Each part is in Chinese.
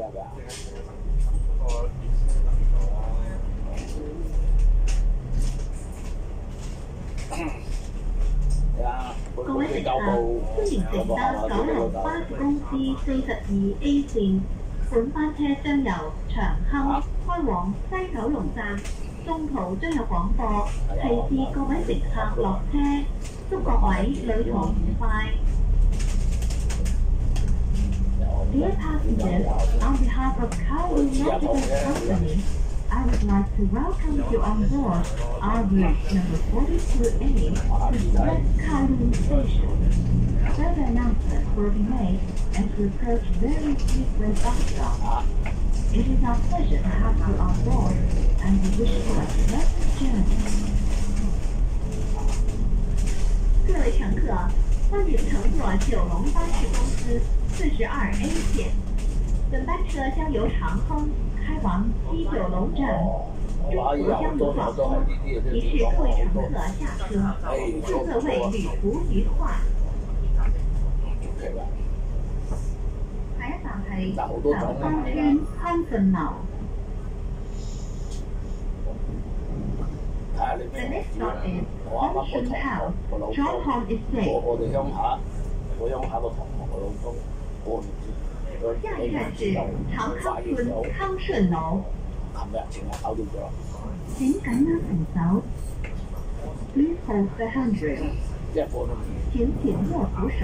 各位乘客，歡迎乘搭九龍巴士公司四十二 A 線，本班車將由長坑開往西九龍站，中途將有廣播提示各位乘客落車，祝各位旅途愉快。Dear passengers, on behalf of Kowloon Resident Company, I would like to welcome you on board our route number 42A to West Kowloon Station. Further announcements will be made as we approach various frequent bus stops. It is our pleasure to have you on board, and we wish you a pleasant journey. 各位乘客，欢迎乘坐九龙巴士公司 四十二 A 线。本班车将由长亨开往西九龙站，中途将有後多數都係早通呢啲嘅，提示各位乘客下车，祝各位旅途愉快。下一站係但好多種南方圈康頓樓。睇下你 The next stop is 我啱啱個 Junction 同學 House, 個老 John 公，Home 我 Estate。我哋鄉下，我鄉下個同學個老公，下一站是長發現康村咗，康順樓。琴日前日搞掂咗。請緊握扶手。Please hold the handrail。一般都唔請緊握扶手。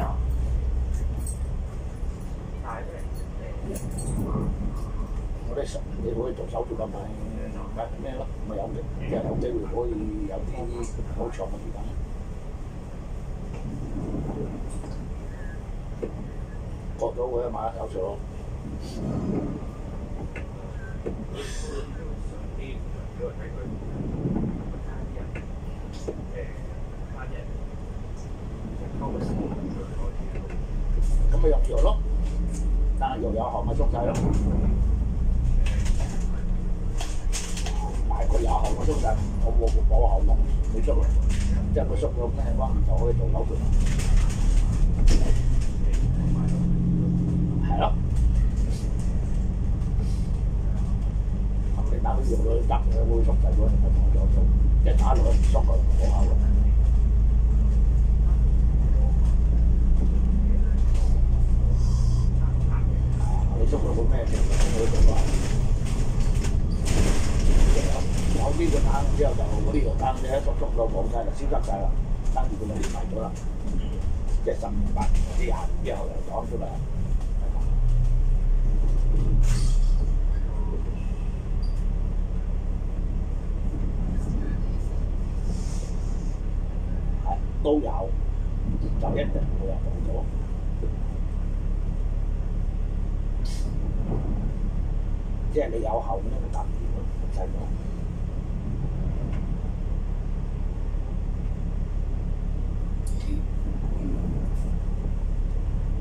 我哋實你可以做手續咁咪咪咩咯，咪有即係有機會可以有啲好長嘅時間。過咗會啊嘛，有咗。咁咪入藥咯，但係藥有效咪縮晒咯。大個有效咪縮晒，我冇冇效咯，你縮咯，即係佢縮咗咩話就可以做手術啦。係咯。咁你打啲藥落去得嘅，會縮細咗，你咪同咗做，即係打落去縮佢冇效咯。你縮到個咩程度可以做到啊？有呢個單之後就嗰呢個單你一縮縮到冇晒啦，消失晒啦，跟住佢就連埋咗啦，即係十年八年之後之後就講出嚟。係都有，就一定會有冇咗。即係你有後咧，就答唔掂咯，唔使講。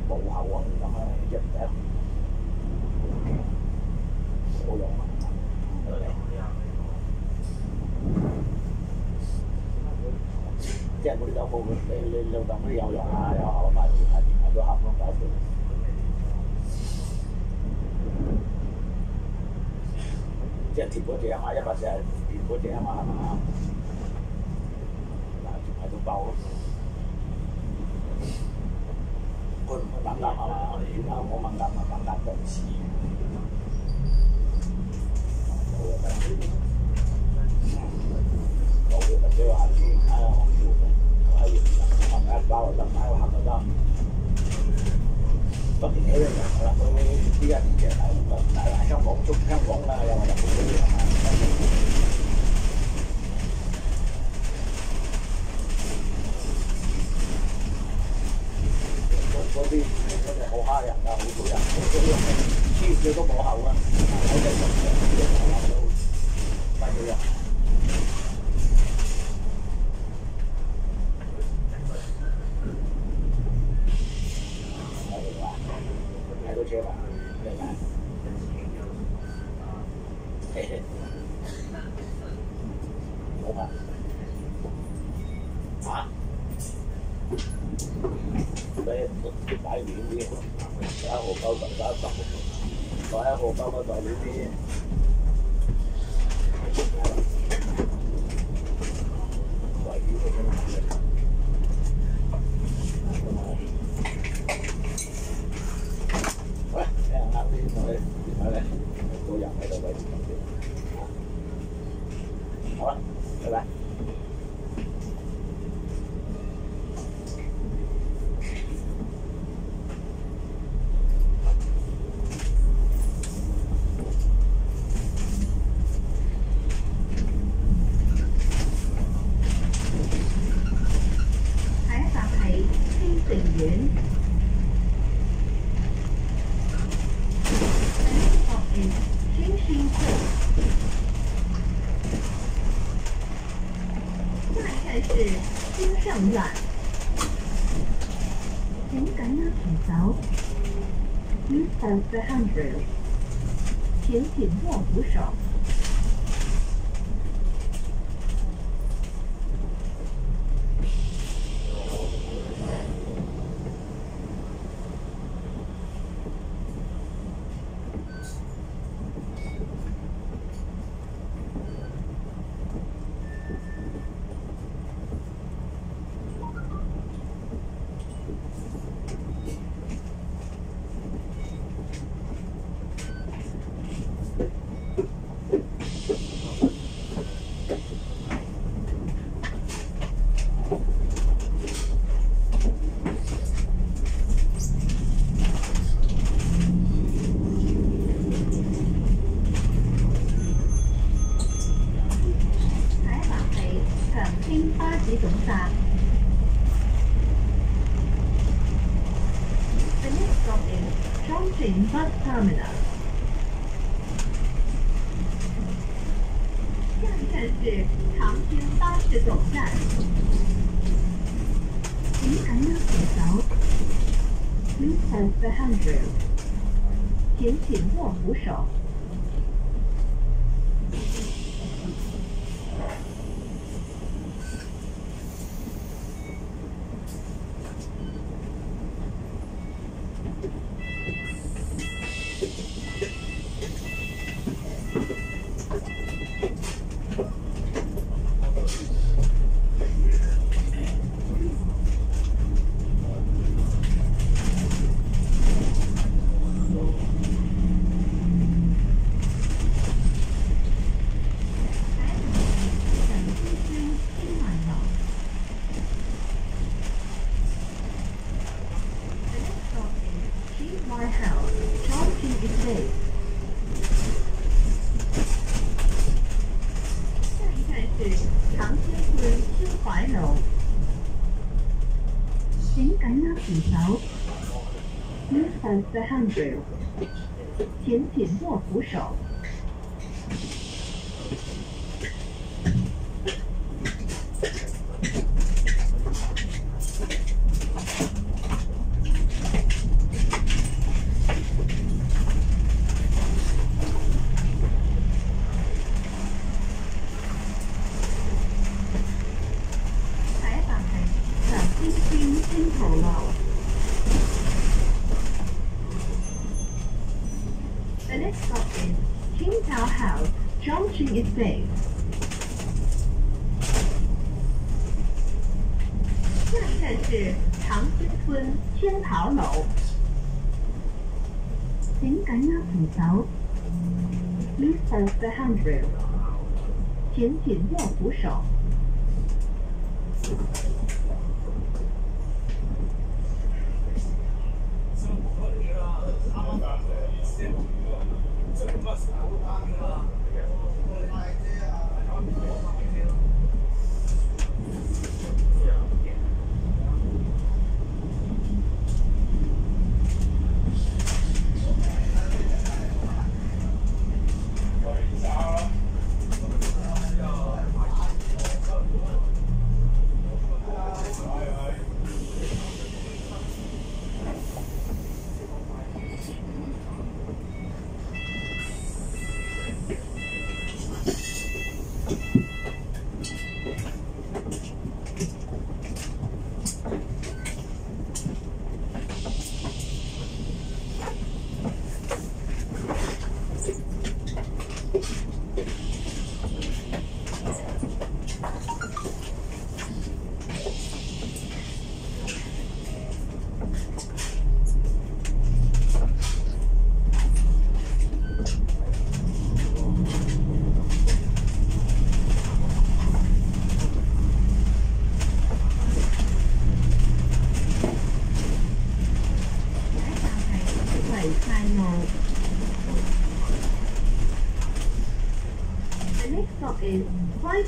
冇後啊，咁啊一唔得，冇用啊！即係嗰啲有報你你你當嗰啲有用啊，有效啊，快啲快啲快啲合咯，搞掂。即係貼嗰只啊嘛，一百四係貼嗰只啊嘛，係嘛？嗱，喺度包咯。佢唔係敏感啊嘛，點解我敏感啊？敏感就唔似。啊，我我打语音添。喂，你睇下，我够胆打十个人，我睇下，我够。长春市秋槐楼，请紧握扶手。reset the hundred，请紧握扶手。是，请紧握扶手。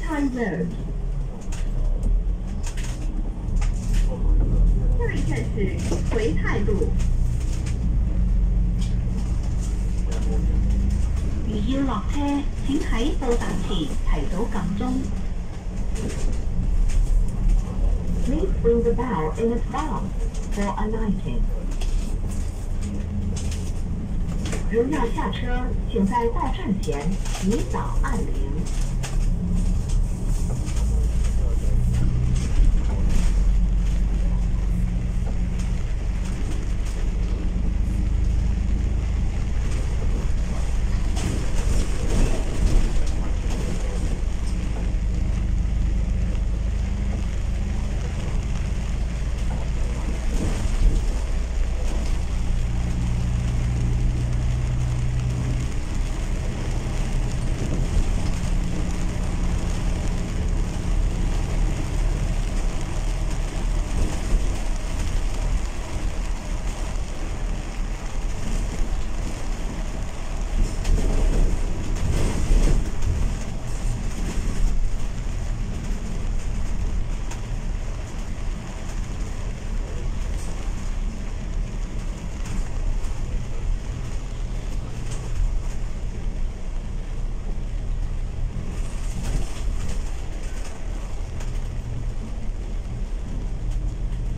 White High Road. 下一站是回泰路。如要落車，請喺到達前提早撳鐘。Please bring the bell in advance for alighting. 如要下车，请在到站前提早按铃。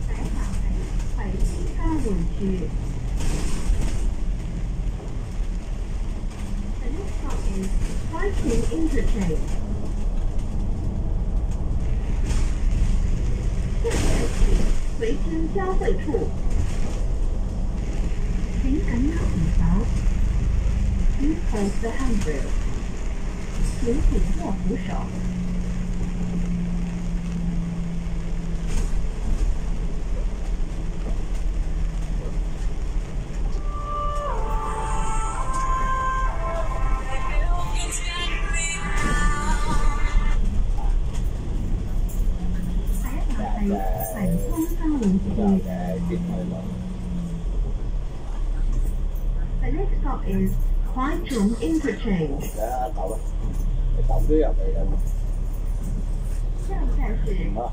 采访係葵青花園區。The next stop is Viking Interchange. 下站是葵青交汇處。請緊握扶手。Please hold the handrail. 请紧握扶手。The next stop is 葵涌 Interchange. 下一站是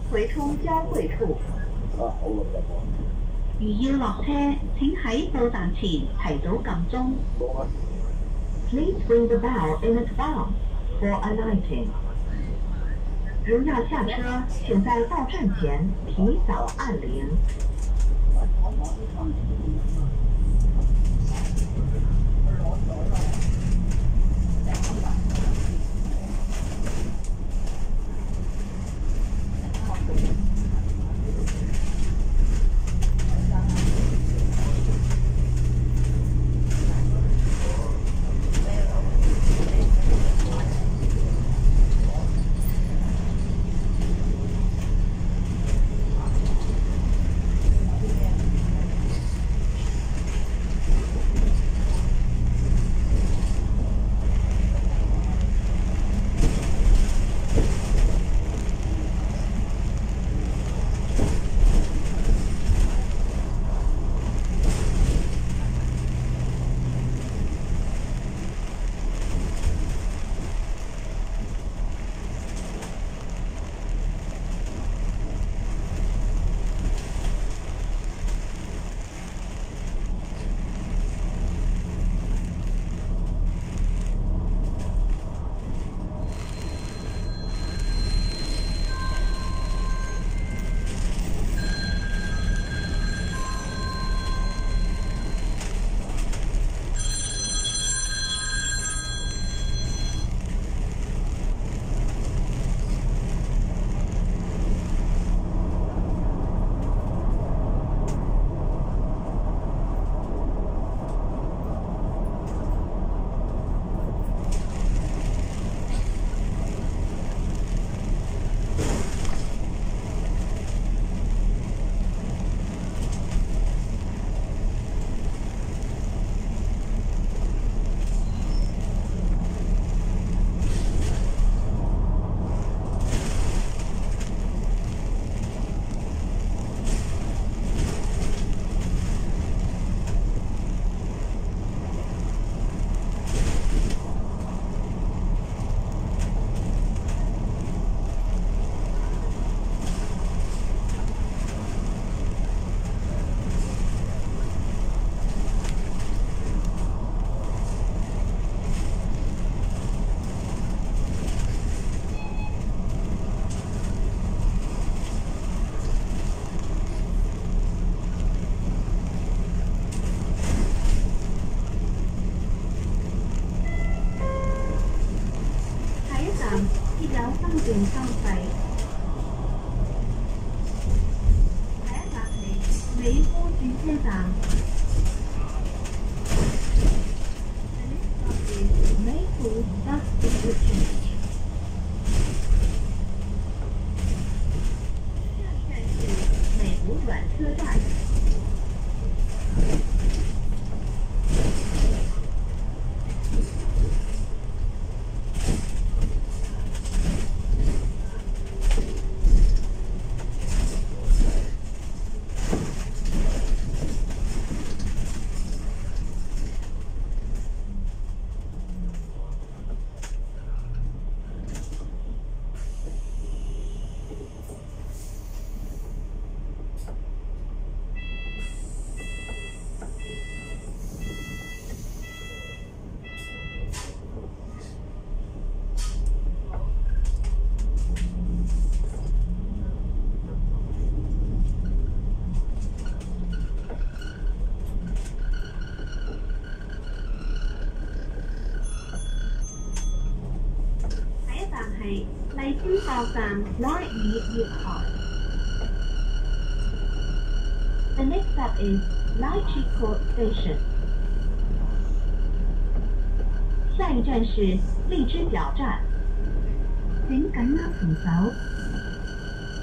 葵涌交匯處。啊，好耐入喎。如要落車，請喺到站前提早撳鐘。冇啊，Please ring the bell in advance for alighting. 如要下車，請在到站前提早按鈴。what we're trying to do. 係美 枝角站拉尔月台。The next stop is Lai Chi Court Station. 下一站是荔枝角站。请紧握扶手。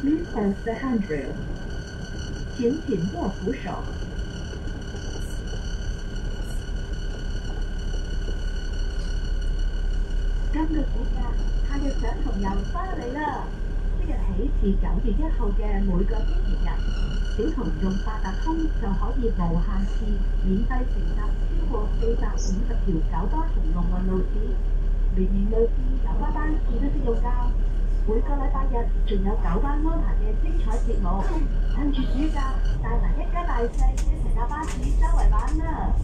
Please hold the handrail. 请紧握扶手。 今個暑假，太陽上同又翻嚟啦！即日起至九月一號嘅每個星期日，小童用八達通就可以無限次免費乘搭超過四百五十條九巴同龍運路線，連年路線九巴班次都適用㗎。每個禮拜日仲有九班安排嘅精彩節目，趁住暑假帶埋一家大細一齐搭巴士周圍玩啦！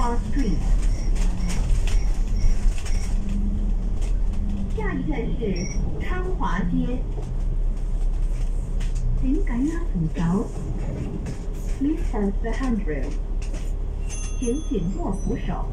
下一站是昌华街，请紧握扶手。Misses the hundred，请紧握扶手。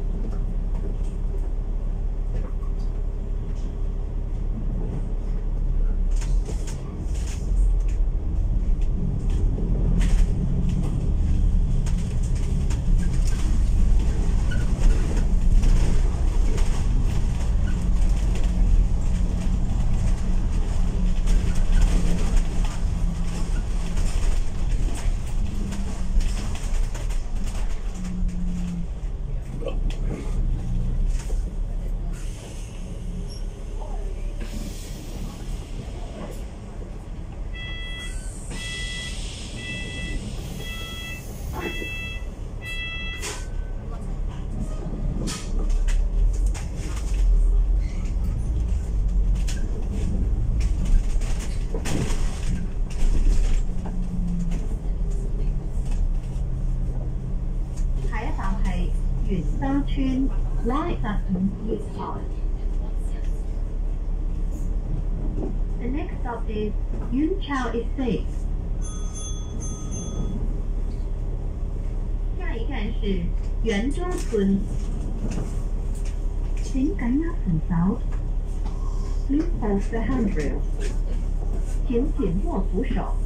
下一站是圆桌村，请紧握扶手。Please hold the handrail。请紧握扶手。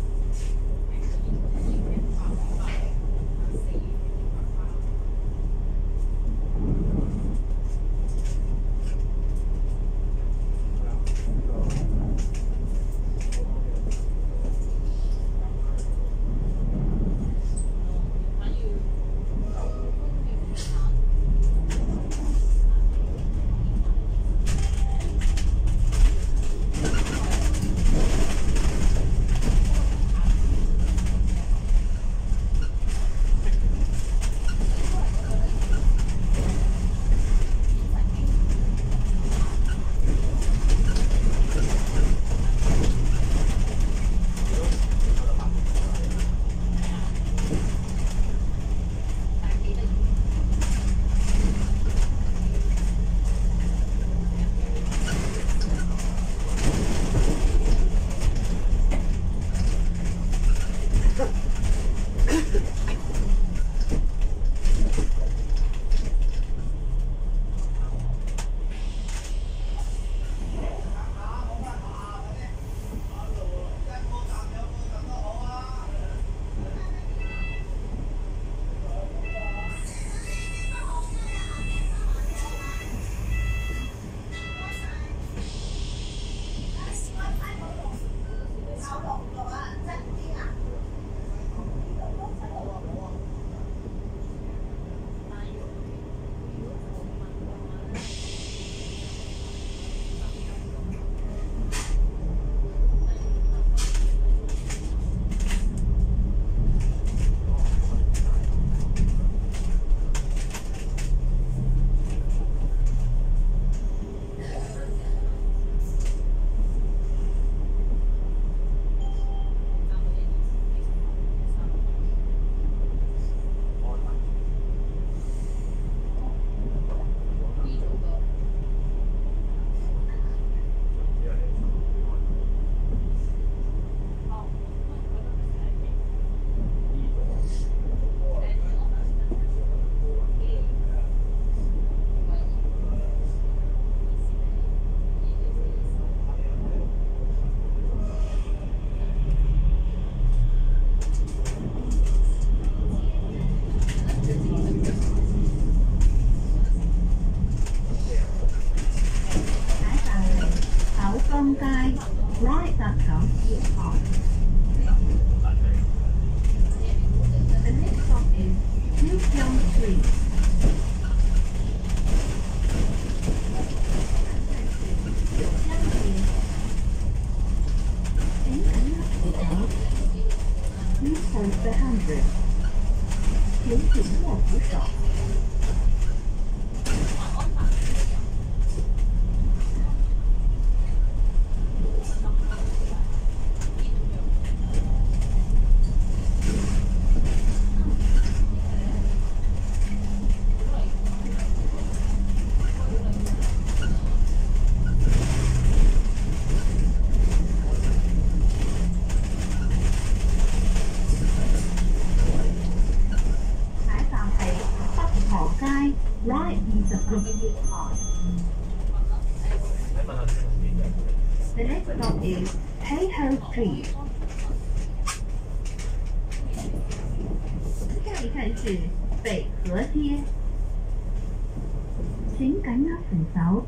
請緊握扶手。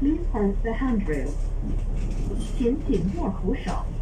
Please hold the handrail. 請緊握扶手。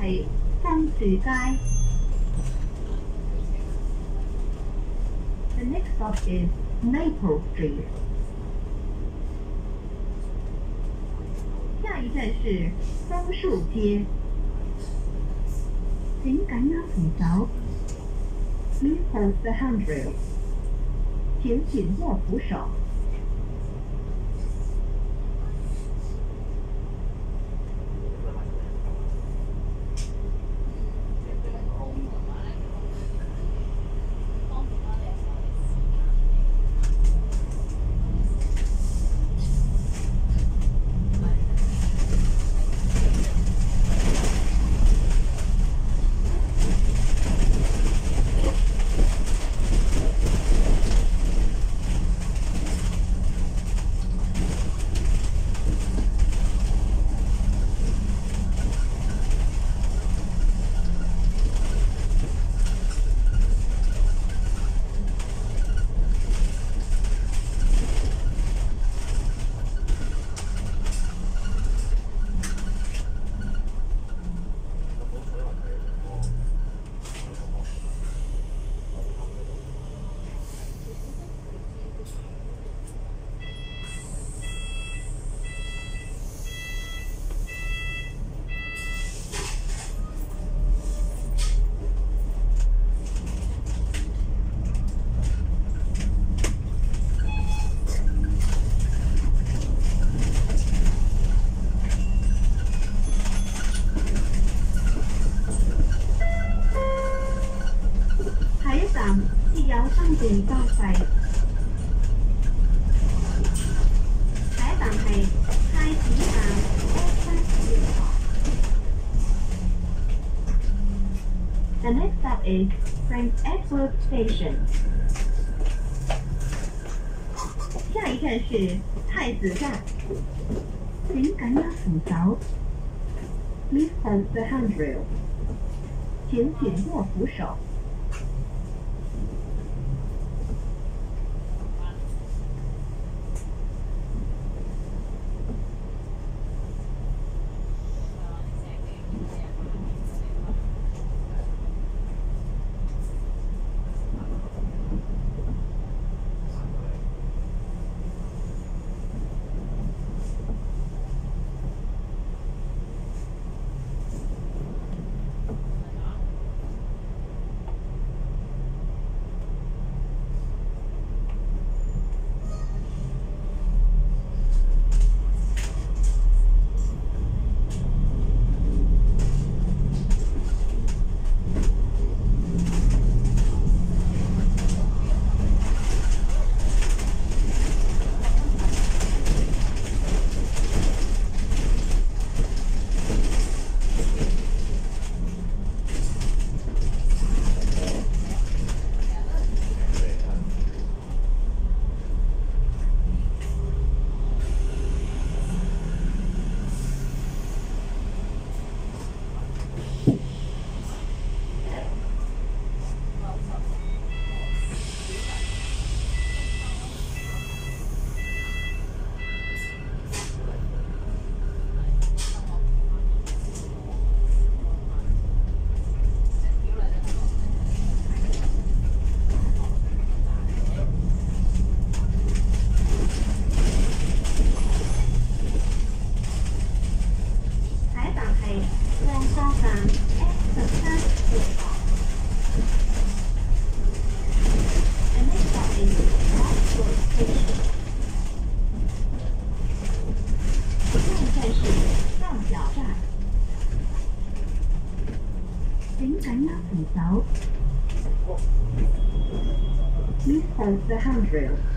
係新樹街。The next stop is Maple Street. 下一站是枫树街。請緊握扶手。Please hold the handrail. 請緊握扶手。Is Prince Edward Station. 下一站是太子站，请赶紧扶手。Please hold the handrail，请紧握扶手。The handrail。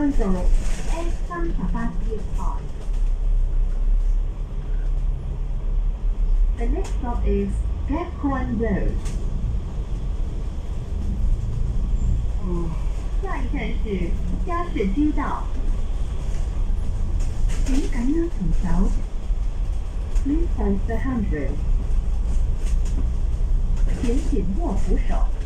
The next stop is Gapcoin Road. Oh. 下一站是加士居道。请感恩请走。Please the handrail. 请紧握扶手。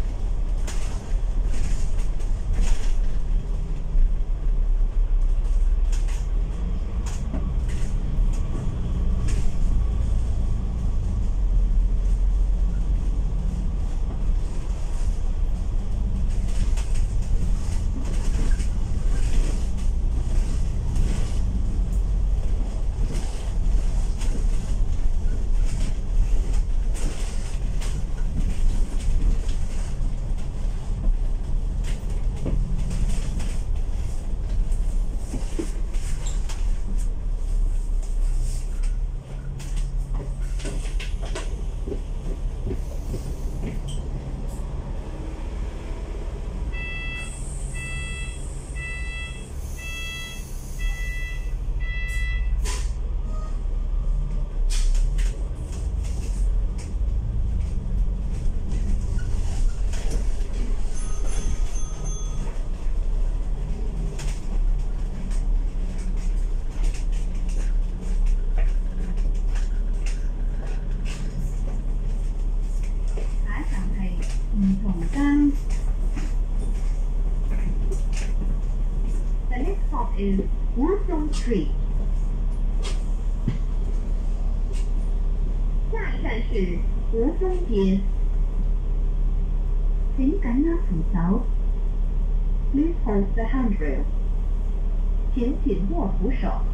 Wuzhong Street。下一站是吴淞街。请緊握扶手。Please hold the handrail。请紧握扶手。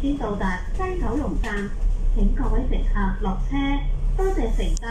先到达西九龙站，请各位乘客落车，多谢乘搭。